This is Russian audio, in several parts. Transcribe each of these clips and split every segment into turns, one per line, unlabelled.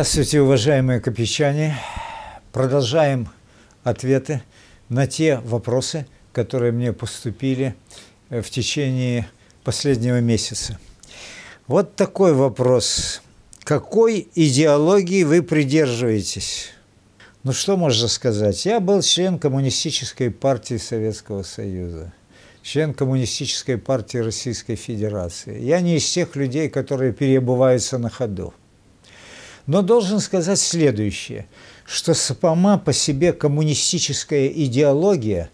Здравствуйте, уважаемые копичане. Продолжаем ответы на те вопросы, которые мне поступили э, в течение последнего месяца. Вот такой вопрос. Какой идеологии вы придерживаетесь? Ну что можно сказать? Я был член Коммунистической партии Советского Союза, член Коммунистической партии Российской Федерации. Я не из тех людей, которые переобуваются на ходу. Но должен сказать следующее, что сама по себе коммунистическая идеология,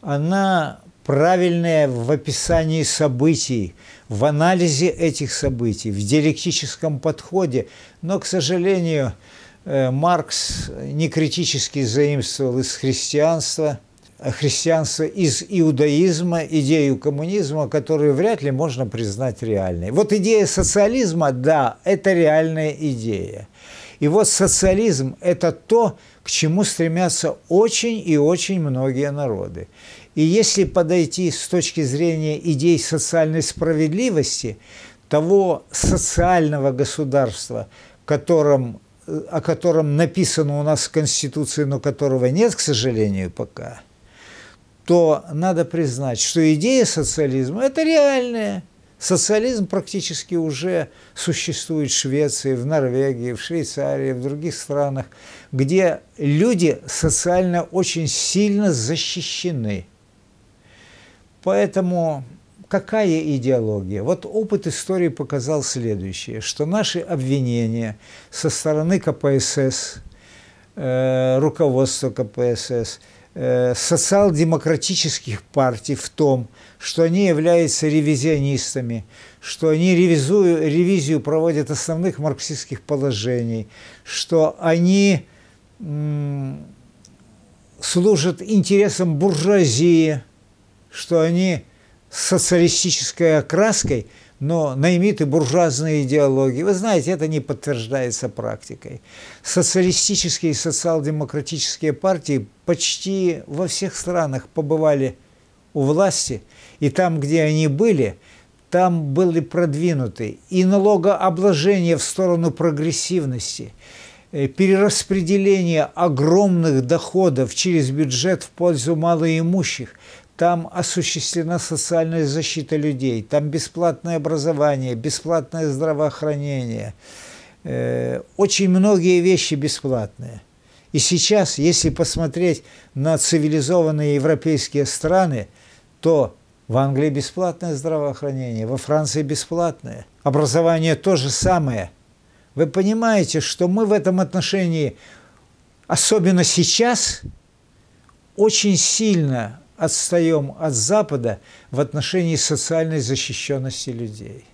она правильная в описании событий, в анализе этих событий, в диалектическом подходе, но, к сожалению, Э, Маркс не критически заимствовал из христианства, а христианство из иудаизма, идею коммунизма, которую вряд ли можно признать реальной. Вот идея социализма, да, это реальная идея. И вот социализм – это то, к чему стремятся очень и очень многие народы. И если подойти с точки зрения идей социальной справедливости, того социального государства, которым о котором написано у нас в Конституции, но которого нет, к сожалению, пока, то надо признать, что идея социализма – это реальная. Социализм практически уже существует в Швеции, в Норвегии, в Швейцарии, в других странах, где люди социально очень сильно защищены. Поэтому какая идеология? Вот опыт истории показал следующее, что наши обвинения со стороны КПСС, э, руководства КПСС, социал-демократических партий в том, что они являются ревизионистами, что они ревизую, ревизию проводят основных марксистских положений, что они служат интересам буржуазии, что они социалистической окраской, но наймиты буржуазной идеологии. Вы знаете, это не подтверждается практикой. Социалистические и социал-демократические партии почти во всех странах побывали у власти, и там, где они были, там были продвинуты и налогообложение в сторону прогрессивности, э, перераспределение огромных доходов через бюджет в пользу малоимущих, там осуществлена социальная защита людей, там бесплатное образование, бесплатное здравоохранение, э, очень многие вещи бесплатные. И сейчас, если посмотреть на цивилизованные европейские страны, то в Англии бесплатное здравоохранение, во Франции бесплатное. Образование то же самое. Вы понимаете, что мы в этом отношении, особенно сейчас, очень сильно отстаем от Запада в отношении социальной защищенности людей.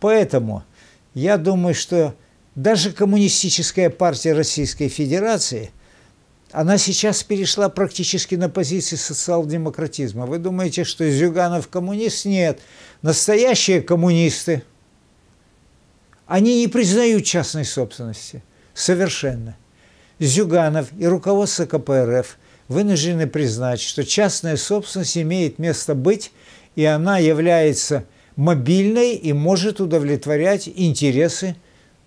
Поэтому я думаю, что даже коммунистическая партия Российской Федерации, она сейчас перешла практически на позиции социал-демократизма. Вы думаете, что Зюганов коммунист? Нет. Настоящие коммунисты, они не признают частной собственности. Совершенно. Зюганов и руководство КПРФ – вынуждены признать, что частная собственность имеет место быть, и она является мобильной и может удовлетворять интересы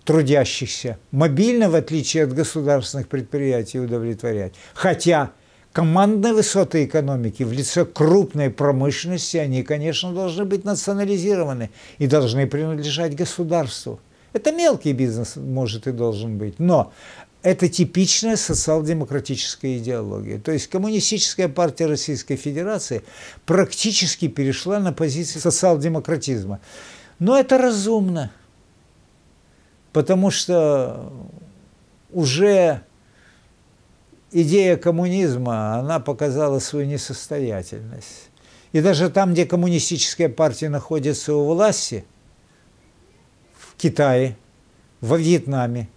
трудящихся. Мобильно, в отличие от государственных предприятий, удовлетворять. Хотя командные высоты экономики в лице крупной промышленности, они, конечно, должны быть национализированы и должны принадлежать государству. Это мелкий бизнес может и должен быть, но это типичная социал-демократическая идеология. То есть коммунистическая партия Российской Федерации практически перешла на позиции социал-демократизма. Но это разумно, потому что уже идея коммунизма, она показала свою несостоятельность. И даже там, где коммунистическая партия находится у власти, в Китае, во Вьетнаме,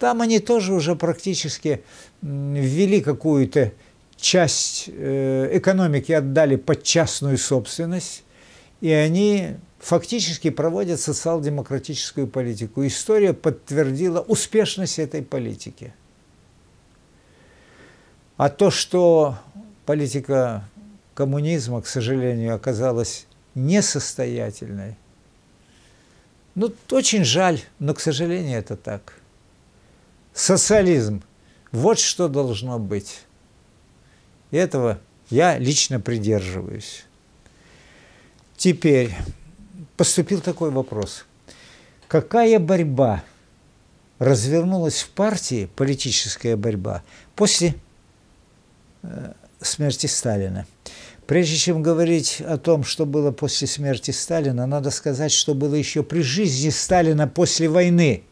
там они тоже уже практически ввели какую-то часть э, экономики, отдали под частную собственность, и они фактически проводят социал-демократическую политику. История подтвердила успешность этой политики. А то, что политика коммунизма, к сожалению, оказалась несостоятельной, ну, очень жаль, но, к сожалению, это так. Социализм. Вот что должно быть. Этого я лично придерживаюсь. Теперь поступил такой вопрос. Какая борьба развернулась в партии, политическая борьба, после э, смерти Сталина? Прежде чем говорить о том, что было после смерти Сталина, надо сказать, что было еще при жизни Сталина после войны.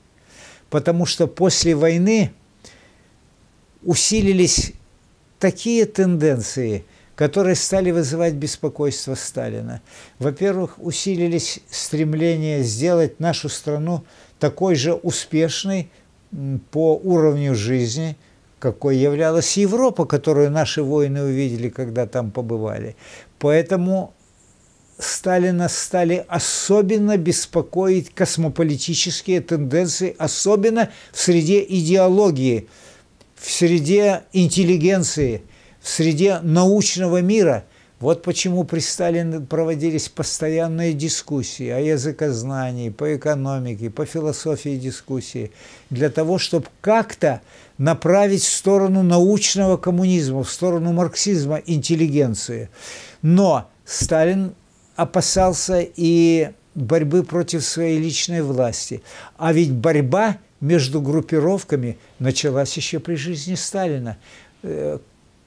Потому что после войны усилились такие тенденции, которые стали вызывать беспокойство Сталина. Во-первых, усилились стремления сделать нашу страну такой же успешной по уровню жизни – какой являлась Европа, которую наши воины увидели, когда там побывали. Поэтому Сталина стали особенно беспокоить космополитические тенденции, особенно в среде идеологии, в среде интеллигенции, в среде научного мира – вот почему при Сталине проводились постоянные дискуссии о языкознании, по экономике, по философии дискуссии, для того, чтобы как-то направить в сторону научного коммунизма, в сторону марксизма интеллигенции. Но Сталин опасался и борьбы против своей личной власти. А ведь борьба между группировками началась еще при жизни Сталина э,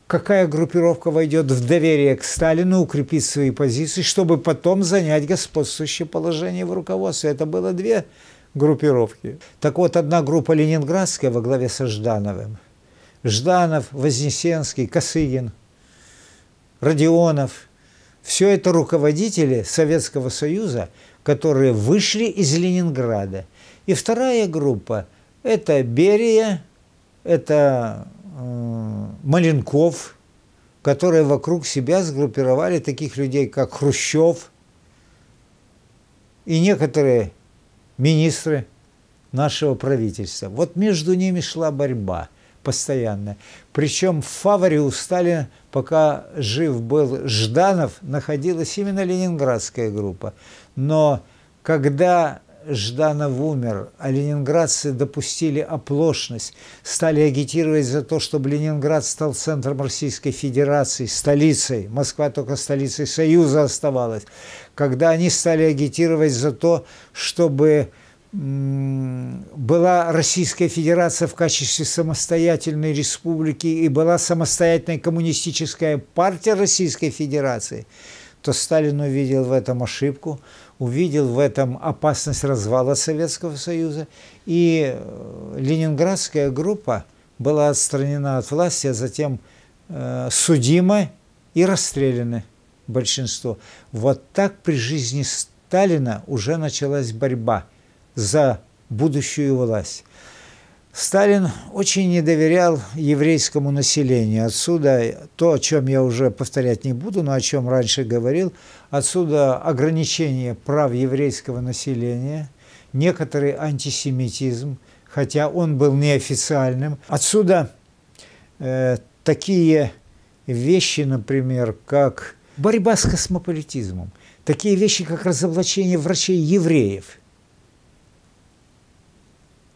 какая группировка войдет в доверие к Сталину, укрепит свои позиции, чтобы потом занять господствующее положение в руководстве. Это было две группировки. Так вот, одна группа ленинградская во главе со Ждановым. Жданов, Вознесенский, Косыгин, Родионов. Все это руководители Советского Союза, которые вышли из Ленинграда. И вторая группа – это Берия, это Э, Маленков, которые вокруг себя сгруппировали таких людей, как Хрущев и некоторые министры нашего правительства. Вот между ними шла борьба постоянно. Причем в фаворе у Сталина, пока жив был Жданов, находилась именно ленинградская группа. Но когда Жданов умер, а ленинградцы допустили оплошность, стали агитировать за то, чтобы Ленинград стал центром Российской Федерации, столицей, Москва только столицей Союза оставалась, когда они стали агитировать за то, чтобы была Российская Федерация в качестве самостоятельной республики и была самостоятельная коммунистическая партия Российской Федерации, то Сталин увидел в этом ошибку – увидел в этом опасность развала Советского Союза, и э, ленинградская группа была отстранена от власти, а затем э, судима и расстреляны большинство. Вот так при жизни Сталина уже началась борьба за будущую власть. Сталин очень не доверял еврейскому населению. Отсюда то, о чем я уже повторять не буду, но о чем раньше говорил, отсюда ограничение прав еврейского населения, некоторый антисемитизм, хотя он был неофициальным. Отсюда э, такие вещи, например, как борьба с космополитизмом, такие вещи, как разоблачение врачей евреев –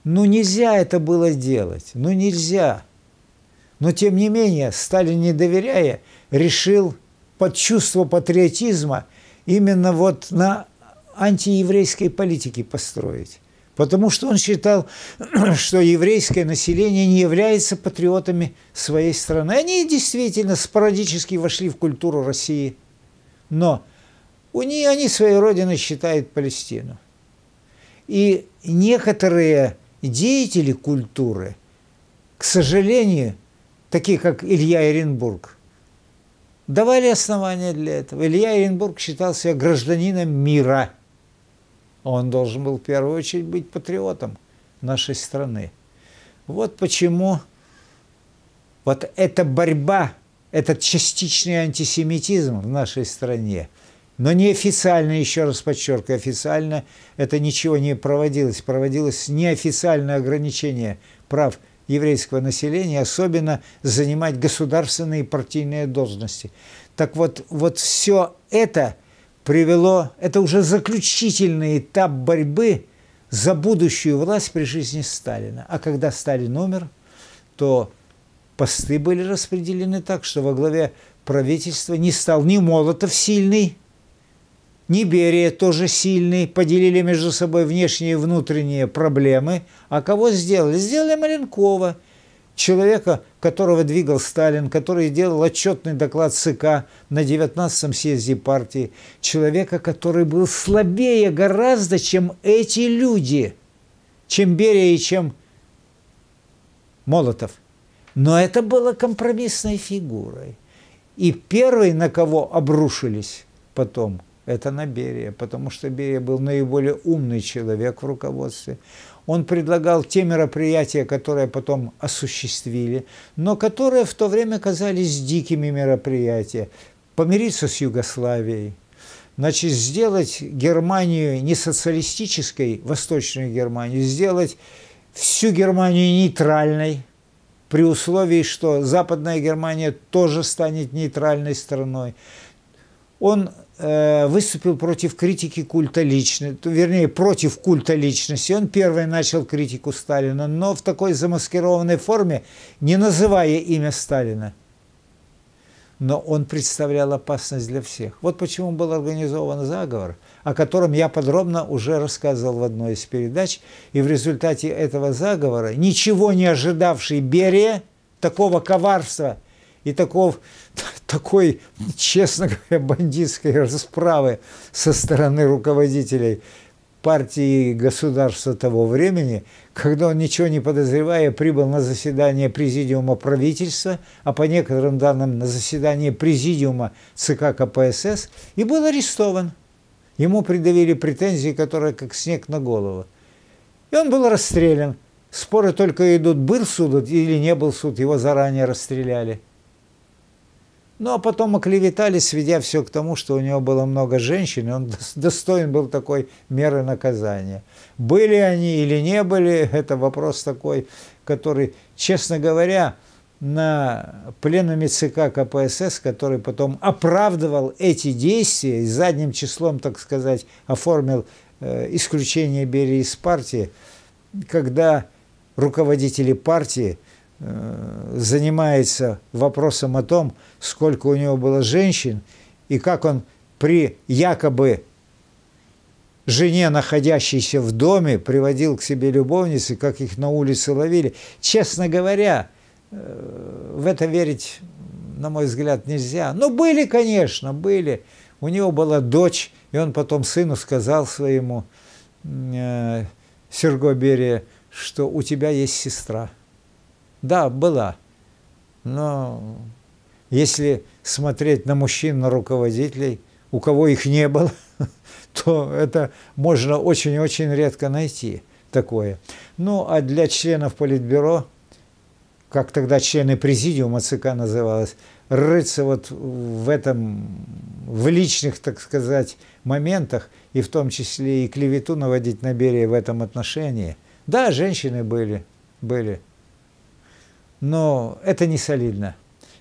ну нельзя это было делать, ну нельзя. Но тем не менее, Сталин, не доверяя, решил под чувство патриотизма именно вот на антиеврейской политике построить. Потому что он считал, что еврейское население не является патриотами своей страны. Они действительно спорадически вошли в культуру России. Но у них, они своей родиной считают Палестину. И некоторые деятели культуры, к сожалению, такие как Илья Эренбург, давали основания для этого. Илья Эренбург считал себя гражданином мира. Он должен был в первую очередь быть патриотом нашей страны. Вот почему вот эта борьба, этот частичный антисемитизм в нашей стране – но неофициально, еще раз подчеркиваю, официально это ничего не проводилось. Проводилось неофициальное ограничение прав еврейского населения, особенно занимать государственные и партийные должности. Так вот, вот все это привело, это уже заключительный этап борьбы за будущую власть при жизни Сталина. А когда Сталин умер, то посты были распределены так, что во главе правительства не стал ни Молотов сильный, ни Берия тоже сильный, поделили между собой внешние и внутренние проблемы. А кого сделали? Сделали Маленкова, человека, которого двигал Сталин, который делал отчетный доклад ЦК на 19-м съезде партии, человека, который был слабее гораздо, чем эти люди, чем Берия и чем Молотов. Но это было компромиссной фигурой. И первый, на кого обрушились потом, это на Берия, потому что Берия был наиболее умный человек в руководстве. Он предлагал те мероприятия, которые потом осуществили, но которые в то время казались дикими мероприятиями. Помириться с Югославией, значит, сделать Германию не социалистической, Восточную Германию, сделать всю Германию нейтральной, при условии, что Западная Германия тоже станет нейтральной страной. Он выступил против критики культа личности, вернее, против культа личности. Он первый начал критику Сталина, но в такой замаскированной форме, не называя имя Сталина. Но он представлял опасность для всех. Вот почему был организован заговор, о котором я подробно уже рассказывал в одной из передач. И в результате этого заговора ничего не ожидавший Берия, такого коварства и такого такой, честно говоря, бандитской расправы со стороны руководителей партии и государства того времени, когда он, ничего не подозревая, прибыл на заседание президиума правительства, а по некоторым данным на заседание президиума ЦК КПСС, и был арестован. Ему придавили претензии, которые как снег на голову. И он был расстрелян. Споры только идут, был суд или не был суд, его заранее расстреляли. Ну, а потом оклеветали, сведя все к тому, что у него было много женщин, и он достоин был такой меры наказания. Были они или не были, это вопрос такой, который, честно говоря, на пленуме ЦК КПСС, который потом оправдывал эти действия и задним числом, так сказать, оформил э, исключение Берии из партии, когда руководители партии – занимается вопросом о том, сколько у него было женщин, и как он при якобы жене, находящейся в доме, приводил к себе любовницы, как их на улице ловили. Честно говоря, э, в это верить, на мой взгляд, нельзя. Но были, конечно, были. У него была дочь, и он потом сыну сказал своему э, Серго Берия, что у тебя есть сестра. Да, была. Но если смотреть на мужчин, на руководителей, у кого их не было, то это можно очень-очень редко найти такое. Ну, а для членов Политбюро, как тогда члены президиума ЦК называлось, рыться вот в этом, в личных, так сказать, моментах, и в том числе и клевету наводить на Берия в этом отношении. Да, женщины были, были но это не солидно.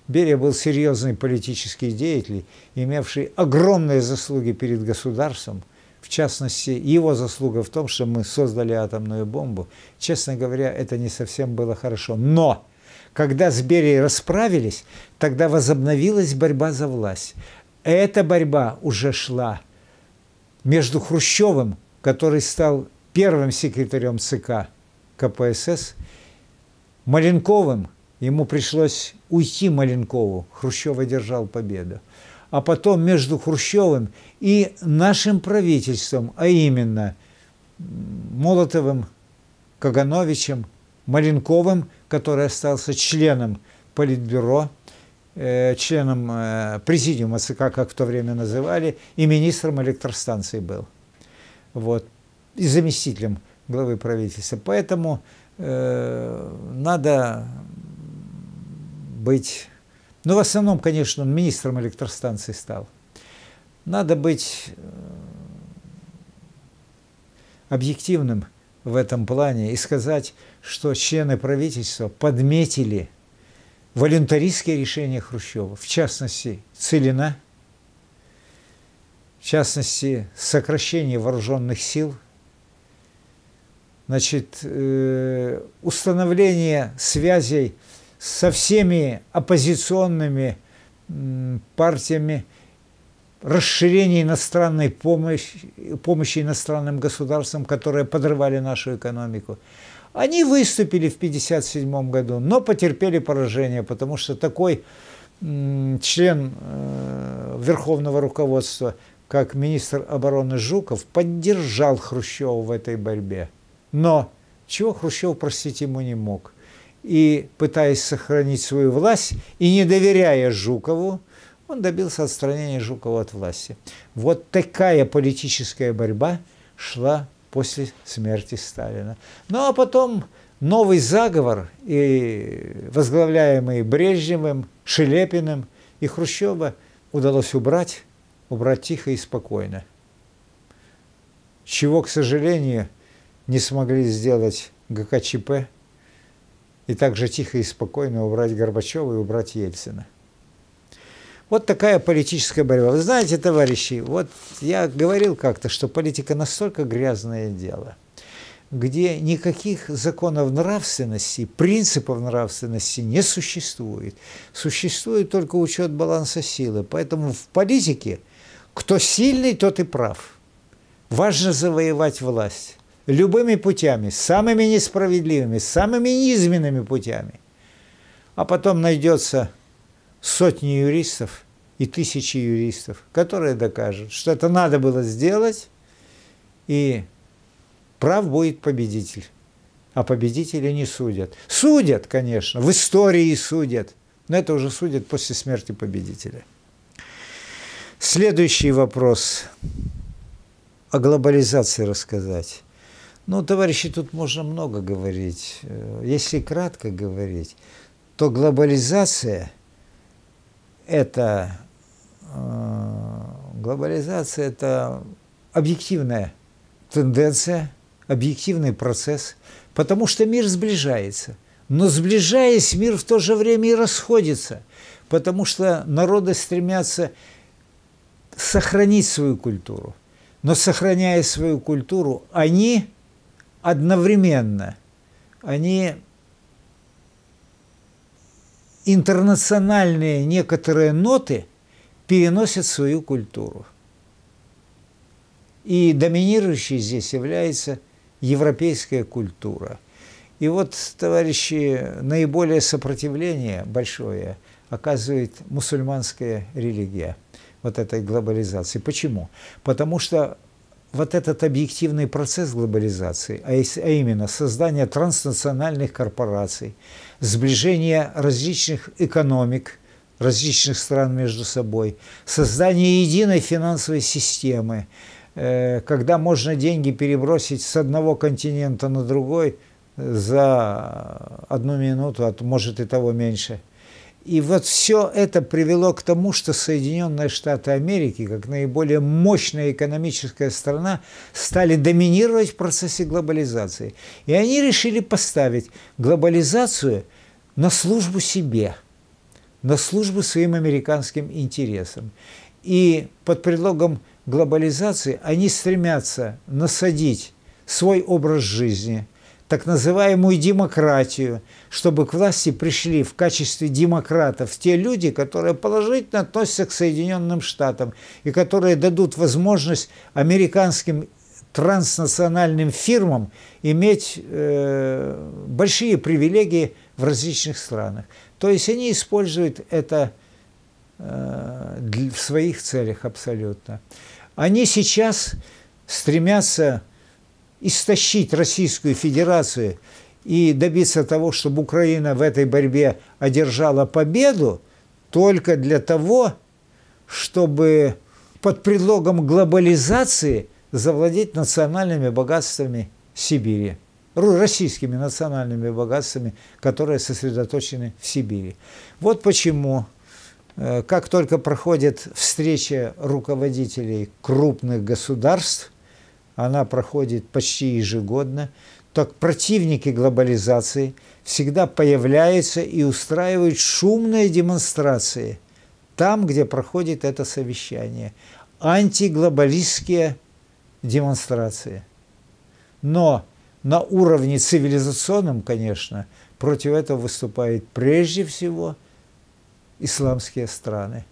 Берия был серьезный политический деятель, имевший огромные заслуги перед государством. В частности, его заслуга в том, что мы создали атомную бомбу. Честно говоря, это не совсем было хорошо. Но когда с Берией расправились, тогда возобновилась борьба за власть. Эта борьба уже шла между Хрущевым, который стал первым секретарем ЦК КПСС, Маленковым, ему пришлось уйти Маленкову, Хрущев одержал победу. А потом между Хрущевым и нашим правительством, а именно Молотовым, Кагановичем, Маленковым, который остался членом Политбюро, э, членом э, президиума ЦК, как в то время называли, и министром электростанции был. Вот, и заместителем главы правительства. Поэтому надо быть, ну, в основном, конечно, он министром электростанции стал. Надо быть э, объективным в этом плане и сказать, что члены правительства подметили волюнтаристские решения Хрущева, в частности, Целина, в частности, сокращение вооруженных сил – значит, э, установление связей со всеми оппозиционными партиями, расширение иностранной помощи, помощи иностранным государствам, которые подрывали нашу экономику. Они выступили в 1957 году, но потерпели поражение, потому что такой член э, верховного руководства, как министр обороны Жуков, поддержал Хрущева в этой борьбе. Но чего Хрущев простить ему не мог. И пытаясь сохранить свою власть и не доверяя Жукову, он добился отстранения Жукова от власти. Вот такая политическая борьба шла после смерти Сталина. Ну а потом новый заговор, и возглавляемый Брежневым, Шелепиным и Хрущева удалось убрать, убрать тихо и спокойно. Чего, к сожалению, не смогли сделать ГКЧП и также тихо и спокойно убрать Горбачева и убрать Ельцина. Вот такая политическая борьба. Вы знаете, товарищи, вот я говорил как-то, что политика настолько грязное дело, где никаких законов нравственности, принципов нравственности не существует. Существует только учет баланса силы. Поэтому в политике кто сильный, тот и прав. Важно завоевать власть любыми путями, самыми несправедливыми, самыми низменными путями. А потом найдется сотни юристов и тысячи юристов, которые докажут, что это надо было сделать, и прав будет победитель. А победители не судят. Судят, конечно, в истории судят, но это уже судят после смерти победителя. Следующий вопрос о глобализации рассказать. Ну, товарищи, тут можно много говорить. Если кратко говорить, то глобализация – это э, глобализация – это объективная тенденция, объективный процесс, потому что мир сближается. Но сближаясь, мир в то же время и расходится, потому что народы стремятся сохранить свою культуру. Но сохраняя свою культуру, они одновременно, они интернациональные некоторые ноты переносят свою культуру. И доминирующей здесь является европейская культура. И вот, товарищи, наиболее сопротивление большое оказывает мусульманская религия вот этой глобализации. Почему? Потому что вот этот объективный процесс глобализации, а, а именно создание транснациональных корпораций, сближение различных экономик, различных стран между собой, создание единой финансовой системы, э, когда можно деньги перебросить с одного континента на другой за одну минуту, а может и того меньше. И вот все это привело к тому, что Соединенные Штаты Америки, как наиболее мощная экономическая страна, стали доминировать в процессе глобализации. И они решили поставить глобализацию – на службу себе, на службу своим американским интересам. И под предлогом глобализации они стремятся насадить свой образ жизни, так называемую демократию, чтобы к власти пришли в качестве демократов те люди, которые положительно относятся к Соединенным Штатам и которые дадут возможность американским транснациональным фирмам иметь э, большие привилегии в различных странах. То есть они используют это э, в своих целях абсолютно. Они сейчас стремятся истощить Российскую Федерацию и добиться того, чтобы Украина в этой борьбе одержала победу только для того, чтобы под предлогом глобализации завладеть национальными богатствами Сибири российскими национальными богатствами, которые сосредоточены в Сибири. Вот почему, э, как только проходит встреча руководителей крупных государств, она проходит почти ежегодно, так противники глобализации всегда появляются и устраивают шумные демонстрации там, где проходит это совещание. Антиглобалистские демонстрации. Но на уровне цивилизационном, конечно, против этого выступают прежде всего исламские страны.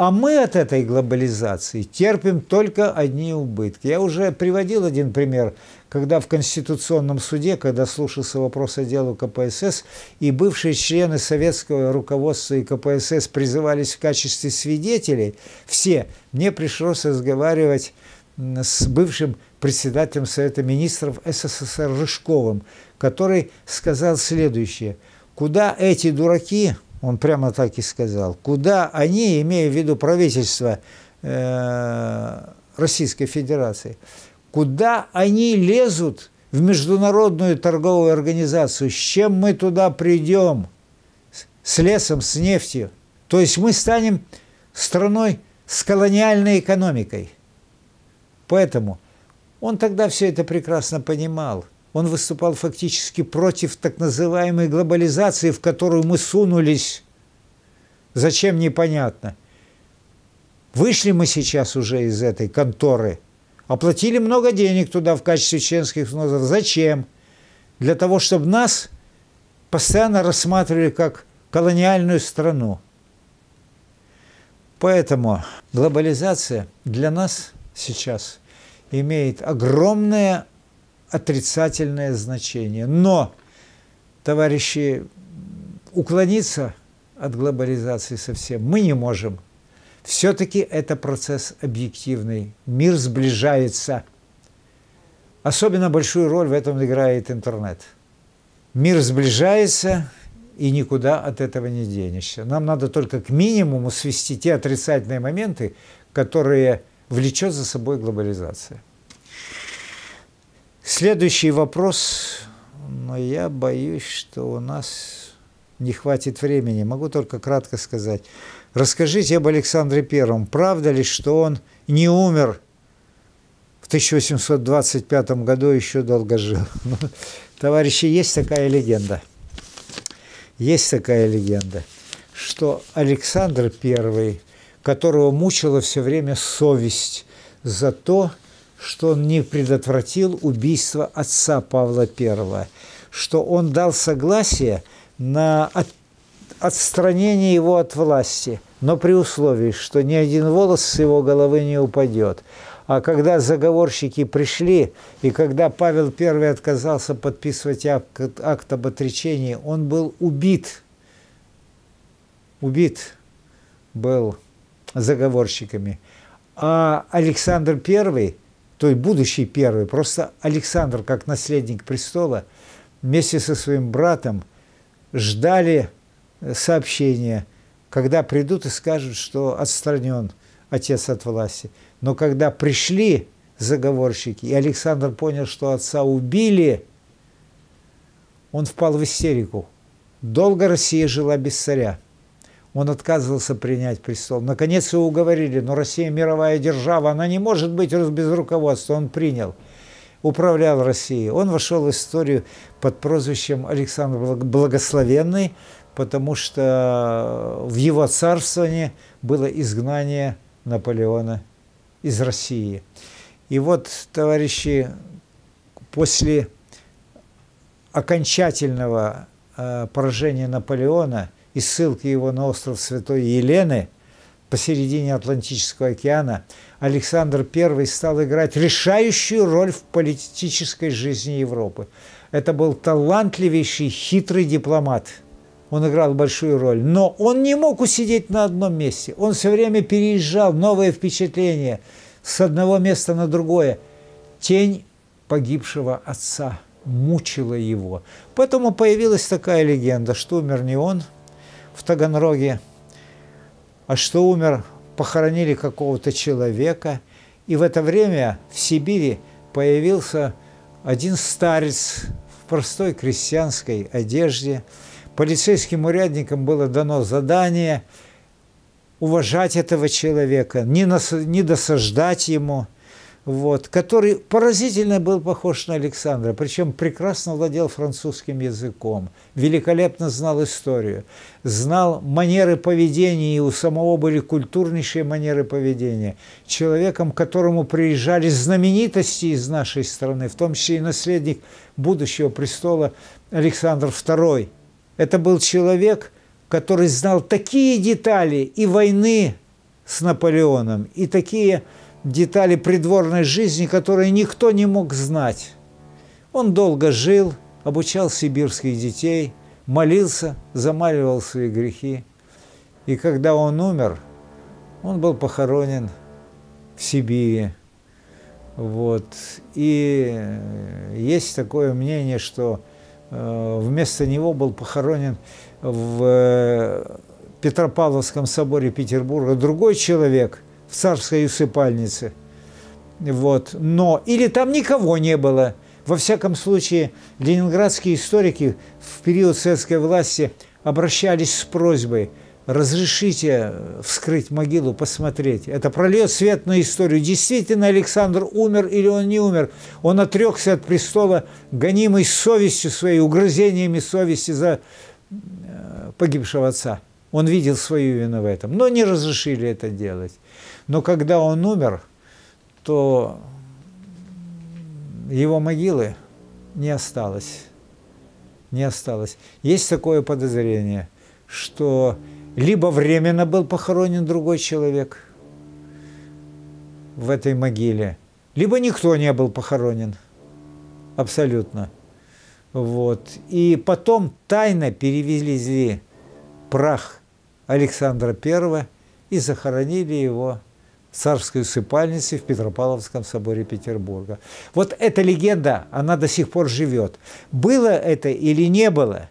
А мы от этой глобализации терпим только одни убытки. Я уже приводил один пример, когда в Конституционном суде, когда слушался вопрос о делу КПСС, и бывшие члены советского руководства и КПСС призывались в качестве свидетелей, все, мне пришлось разговаривать с бывшим председателем Совета министров СССР Рыжковым, который сказал следующее. Куда эти дураки, он прямо так и сказал, куда они, имея в виду правительство э, Российской Федерации, куда они лезут в международную торговую организацию, с чем мы туда придем, с лесом, с нефтью. То есть мы станем страной с колониальной экономикой. Поэтому он тогда все это прекрасно понимал. Он выступал фактически против так называемой глобализации, в которую мы сунулись. Зачем, непонятно. Вышли мы сейчас уже из этой конторы, оплатили много денег туда в качестве членских взносов. Зачем? Для того, чтобы нас постоянно рассматривали как колониальную страну. Поэтому глобализация для нас сейчас имеет огромное отрицательное значение. Но, товарищи, уклониться от глобализации совсем мы не можем. Все-таки это процесс объективный. Мир сближается. Особенно большую роль в этом играет интернет. Мир сближается, и никуда от этого не денешься. Нам надо только к минимуму свести те отрицательные моменты, которые влечет за собой глобализация. Следующий вопрос, но я боюсь, что у нас не хватит времени. Могу только кратко сказать. Расскажите об Александре Первом. Правда ли, что он не умер в 1825 году, еще долго жил? Ну, товарищи, есть такая легенда. Есть такая легенда, что Александр Первый, которого мучила все время совесть за то, он не предотвратил убийство отца Павла I, что он дал согласие на от, отстранение его от власти, но при условии, что ни один волос с его головы не упадет. А когда заговорщики пришли, и когда Павел I отказался подписывать акт, акт об отречении, он был убит. Убит был заговорщиками. А Александр I – то есть будущий первый, просто Александр, как наследник престола, вместе со своим братом ждали э, сообщения, когда придут и скажут, что отстранен отец от власти. Но когда пришли заговорщики, и Александр понял, что отца убили, он впал в истерику. Долго Россия жила без царя. Он отказывался принять престол. Наконец его уговорили, но Россия мировая держава, она не может быть без руководства. Он принял, управлял Россией. Он вошел в историю под прозвищем Александр Благословенный, потому что в его царствовании было изгнание Наполеона из России. И вот, товарищи, после окончательного э, поражения Наполеона – и ссылки его на остров Святой Елены посередине Атлантического океана, Александр I стал играть решающую роль в политической жизни Европы. Это был талантливейший, хитрый дипломат. Он играл большую роль. Но он не мог усидеть на одном месте. Он все время переезжал, новые впечатления с одного места на другое. Тень погибшего отца мучила его. Поэтому появилась такая легенда, что умер не он – в Таганроге, а что умер, похоронили какого-то человека. И в это время в Сибири появился один старец в простой крестьянской одежде. Полицейским урядникам было дано задание уважать этого человека, не, нас, не досаждать ему. Вот, который поразительно был похож на Александра, причем прекрасно владел французским языком, великолепно знал историю, знал манеры поведения, и у самого были культурнейшие манеры поведения. Человеком, к которому приезжали знаменитости из нашей страны, в том числе и наследник будущего престола Александр II. Это был человек, который знал такие детали и войны с Наполеоном, и такие детали придворной жизни, которые никто не мог знать. Он долго жил, обучал сибирских детей, молился, замаливал свои грехи. И когда он умер, он был похоронен в Сибири. Вот. И есть такое мнение, что э, вместо него был похоронен в э, Петропавловском соборе Петербурга другой человек – в царской усыпальнице. Вот. Но или там никого не было. Во всяком случае, ленинградские историки в период советской власти обращались с просьбой разрешите вскрыть могилу, посмотреть. Это прольет свет на историю. Действительно, Александр умер или он не умер. Он отрекся от престола, гонимый совестью своей, угрызениями совести за э, погибшего отца. Он видел свою вину в этом, но не разрешили это делать. Но когда он умер, то его могилы не осталось. Не осталось. Есть такое подозрение, что либо временно был похоронен другой человек в этой могиле, либо никто не был похоронен. Абсолютно. Вот. И потом тайно перевезли прах Александра I и захоронили его царской усыпальнице в Петропавловском соборе Петербурга. Вот эта легенда, она до сих пор живет. Было это или не было,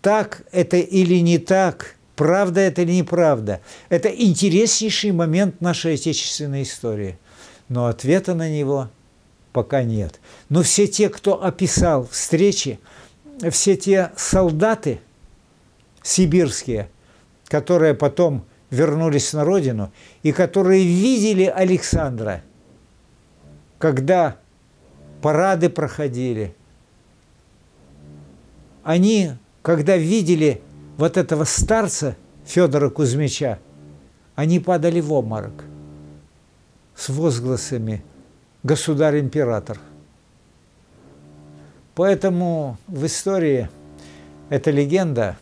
так это или не так, правда это или неправда, это интереснейший момент нашей отечественной истории. Но ответа на него пока нет. Но все те, кто описал встречи, все те солдаты сибирские, которые потом вернулись на родину и которые видели Александра, когда парады проходили. Они, когда видели вот этого старца Федора Кузьмича, они падали в обморок с возгласами «Государь-император». Поэтому в истории эта легенда –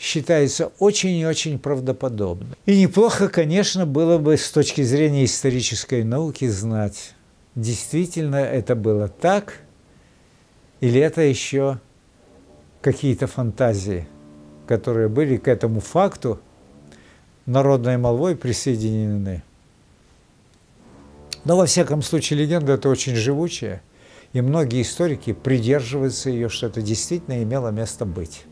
считается очень и очень правдоподобным. И неплохо, конечно, было бы с точки зрения исторической науки знать, действительно это было так, или это еще какие-то фантазии, которые были к этому факту народной молвой присоединены. Но во всяком случае легенда это очень живучая, и многие историки придерживаются ее, что это действительно имело место быть.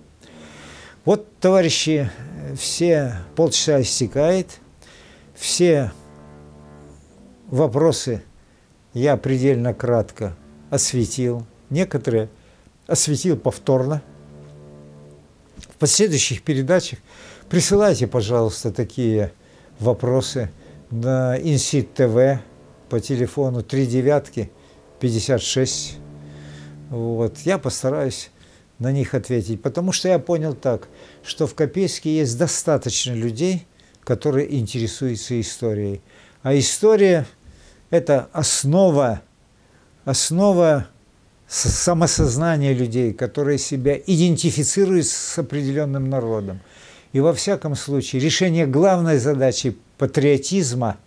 Вот, товарищи, все полчаса истекает, все вопросы я предельно кратко осветил, некоторые осветил повторно. В последующих передачах присылайте, пожалуйста, такие вопросы на Инсит ТВ по телефону 3 девятки 56. Вот. Я постараюсь на них ответить. Потому что я понял так, что в Копейске есть достаточно людей, которые интересуются историей. А история – это основа, основа самосознания людей, которые себя идентифицируют с определенным народом. И во всяком случае решение главной задачи патриотизма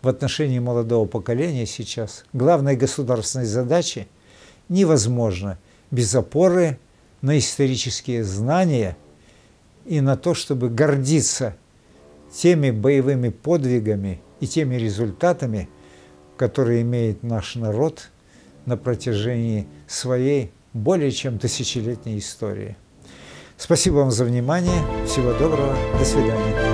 в отношении молодого поколения сейчас, главной государственной задачи невозможно – без опоры на исторические знания и на то, чтобы гордиться теми боевыми подвигами и теми результатами, которые имеет наш народ на протяжении своей более чем тысячелетней истории. Спасибо вам за внимание. Всего доброго. До свидания.